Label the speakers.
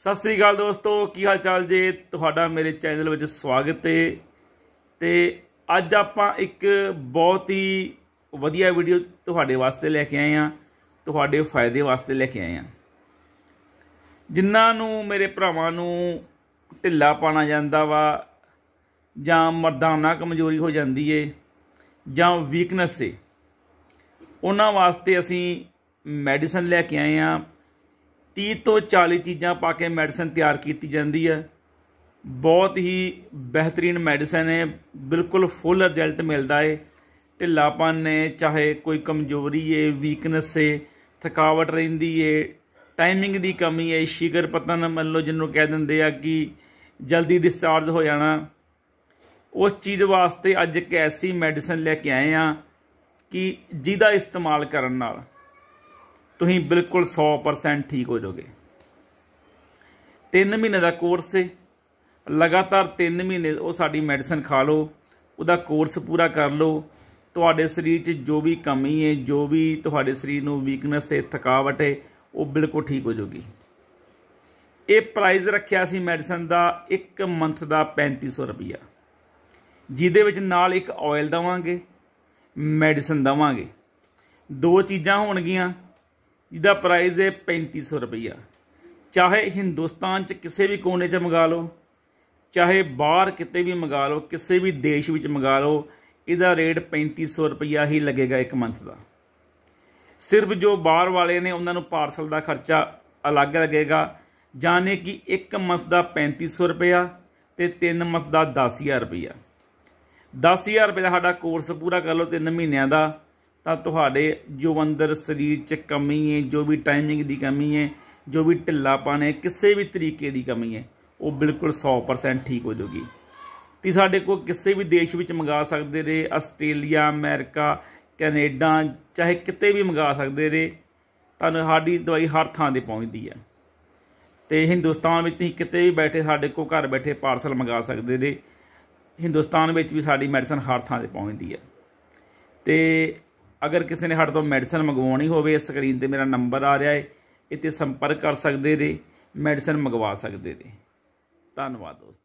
Speaker 1: ਸਤਿ ਸ੍ਰੀ ਅਕਾਲ ਦੋਸਤੋ, ਕੀ ਹਾਲ ਚਾਲ ਜੇ? ਤੁਹਾਡਾ ਮੇਰੇ ਚੈਨਲ ਵਿੱਚ ਸਵਾਗਤ ਹੈ ਤੇ ਅੱਜ ਆਪਾਂ ਇੱਕ ਬਹੁਤ ਹੀ ਵਧੀਆ ਵੀਡੀਓ ਤੁਹਾਡੇ ਵਾਸਤੇ ਲੈ ਕੇ ਆਏ ਆ, ਤੁਹਾਡੇ ਫਾਇਦੇ ਵਾਸਤੇ ਲੈ ਕੇ ਆਏ ਆ। ਜਿਨ੍ਹਾਂ ਨੂੰ ਮੇਰੇ ਭਰਾਵਾਂ ਨੂੰ ਢਿੱਲਾ ਪਾਣਾ ਜਾਂਦਾ ਵਾ, ਜਾਂ ਮਰਦਾਨਾ ਕਮਜ਼ੋਰੀ ਹੋ ਜਾਂਦੀ ਏ, ਜਾਂ ਵੀਕਨੈਸ ਏ, ਉਹਨਾਂ ਵਾਸਤੇ ਅਸੀਂ ਮੈਡੀਸਨ ਲੈ ਕੇ ਆਏ ਆ। 30 ਤੋਂ 40 ਚੀਜ਼ਾਂ ਪਾ ਕੇ ਮੈਡੀਸਨ ਤਿਆਰ ਕੀਤੀ ਜਾਂਦੀ ਹੈ। ਬਹੁਤ ਹੀ ਬਿਹਤਰੀਨ ਮੈਡੀਸਨ ਹੈ। ਬਿਲਕੁਲ ਫੁੱਲ ਰਿਜ਼ਲਟ ਮਿਲਦਾ ਹੈ ਢਿੱਲਾਪਨ ਨੇ, ਚਾਹੇ ਕੋਈ ਕਮਜ਼ੋਰੀ ਹੈ ਵੀਕਨੈਸ ਹੈ, ਥਕਾਵਟ ਰਹਿੰਦੀ ਹੈ ਟਾਈਮਿੰਗ ਦੀ ਕਮੀ ਹੈ, ਸ਼ੀਗਰ ਪਤਨ ਮੰਨ ਲਓ ਜਿਹਨੂੰ ਕਹਿ ਦਿੰਦੇ ਆ ਕਿ ਜਲਦੀ ਡਿਸਚਾਰਜ ਹੋ ਜਾਣਾ। ਉਸ ਚੀਜ਼ ਵਾਸਤੇ ਅੱਜ ਇੱਕ ਐਸੀ ਮੈਡੀਸਨ ਲੈ ਕੇ ਆਏ ਆ ਕਿ ਜਿਹਦਾ ਇਸਤੇਮਾਲ ਕਰਨ ਨਾਲ ਤੁਸੀਂ ਬਿਲਕੁਲ 100% ਠੀਕ ਹੋ ਜਾਓਗੇ। 3 ਮਹੀਨੇ ਦਾ ਕੋਰਸ ਹੈ ਲਗਾਤਾਰ 3 ਮਹੀਨੇ ਉਹ ਸਾਡੀ ਮੈਡੀਸਨ ਖਾ ਲਓ, ਉਹਦਾ ਕੋਰਸ ਪੂਰਾ ਕਰ ਲਓ, ਤੁਹਾਡੇ ਸਰੀਰ 'ਚ ਜੋ ਵੀ ਕਮੀ ਹੈ ਜੋ ਵੀ ਤੁਹਾਡੇ ਸਰੀਰ ਨੂੰ ਵੀਕਨੈਸ ਹੈ ਥਕਾਵਟ ਹੈ ਉਹ ਬਿਲਕੁਲ ਠੀਕ ਹੋ ਜਾਊਗੀ। ਇਹ ਪ੍ਰਾਈਸ ਰੱਖਿਆ ਸੀ ਮੈਡੀਸਨ ਦਾ 1 ਮੰਥ ਦਾ 3500 ਰੁਪਿਆ ਜਿਹਦੇ ਵਿੱਚ ਨਾਲ ਇੱਕ ਆਇਲ ਦਵਾਂਗੇ ਮੈਡੀਸਨ ਦਵਾਂਗੇ। ਦੋ ਚੀਜ਼ਾਂ ਹੋਣਗੀਆਂ ਇਹਦਾ ਪ੍ਰਾਈਸ ਹੈ 3500 ਰੁਪਈਆ। ਚਾਹੇ ਹਿੰਦੁਸਤਾਨ 'ਚ ਕਿਸੇ ਵੀ ਕੋਨੇ 'ਚ ਮੰਗਾ ਲਓ, ਚਾਹੇ ਬਾਹਰ ਕਿਤੇ ਵੀ ਮੰਗਾ ਲਓ, ਕਿਸੇ ਵੀ ਦੇਸ਼ ਵਿੱਚ ਮੰਗਾ ਲਓ, ਇਹਦਾ ਰੇਟ 3500 ਰੁਪਈਆ ਹੀ ਲੱਗੇਗਾ ਇੱਕ ਮੰਥ ਦਾ। ਸਿਰਫ ਜੋ ਬਾਹਰ ਵਾਲੇ ਨੇ ਉਹਨਾਂ ਨੂੰ ਪਾਰਸਲ ਦਾ ਖਰਚਾ ਅਲੱਗ ਲੱਗੇਗਾ, ਜਾਣੇ ਕਿ ਇੱਕ ਮੰਥ ਦਾ 3500 ਰੁਪਇਆ ਤੇ ਤਿੰਨ ਮੰਥ ਦਾ 10000 ਰੁਪਇਆ 10000 ਰੁਪਏ ਦਾ ਸਾਡਾ ਕੋਰਸ ਪੂਰਾ ਕਰ ਲਓ 3 ਮਹੀਨਿਆਂ ਦਾ ਤਾਂ ਤੁਹਾਡੇ ਜੋ ਅੰਦਰ ਸਰੀਰ 'ਚ ਕਮੀ ਹੈ, ਜੋ ਵੀ ਟਾਈਮਿੰਗ ਦੀ ਕਮੀ ਹੈ, ਜੋ ਵੀ ਢਿੱਲਾਪਨ ਹੈ, ਕਿਸੇ ਵੀ ਤਰੀਕੇ ਦੀ ਕਮੀ ਹੈ, ਉਹ ਬਿਲਕੁਲ 100% ਠੀਕ ਹੋ ਜਾਊਗੀ। ਤੇ ਸਾਡੇ ਕੋਲ ਕਿਸੇ ਵੀ ਦੇਸ਼ ਵਿੱਚ ਮੰਗਾ ਸਕਦੇ ਰਹੇ ਆਸਟ੍ਰੇਲੀਆ, ਅਮਰੀਕਾ, ਕੈਨੇਡਾ, ਚਾਹੇ ਕਿਤੇ ਵੀ ਮੰਗਾ ਸਕਦੇ ਰਹੇ ਤੁਹਾਨੂੰ ਸਾਡੀ ਦਵਾਈ ਹਰ ਥਾਂ ਤੇ ਪਹੁੰਚਦੀ ਹੈ। ਤੇ ਹਿੰਦੁਸਤਾਨ ਵਿੱਚ ਤੁਸੀਂ ਕਿਤੇ ਵੀ ਬੈਠੇ, ਸਾਡੇ ਕੋਲ ਘਰ ਬੈਠੇ ਪਾਰਸਲ ਮੰਗਾ ਸਕਦੇ ਰਹੇ ਹਿੰਦੁਸਤਾਨ ਵਿੱਚ ਵੀ ਸਾਡੀ ਮੈਡੀਸਨ ਹਰ ਥਾਂ ਤੇ ਪਹੁੰਚਦੀ ਹੈ। ਤੇ ਅਗਰ ਕਿਸੇ ਨੇ ਸਾਡੇ ਤੋਂ ਮੈਡੀਸਨ ਮੰਗਵਾਉਣੀ ਹੋਵੇ ਸਕਰੀਨ ਤੇ ਮੇਰਾ ਨੰਬਰ ਆ ਰਿਹਾ ਹੈ, ਇੱਥੇ ਸੰਪਰਕ ਕਰ ਸਕਦੇ ਨੇ ਮੈਡੀਸਨ ਮੰਗਵਾ ਸਕਦੇ ਨੇ। ਧੰਨਵਾਦ ਦੋਸਤੋ।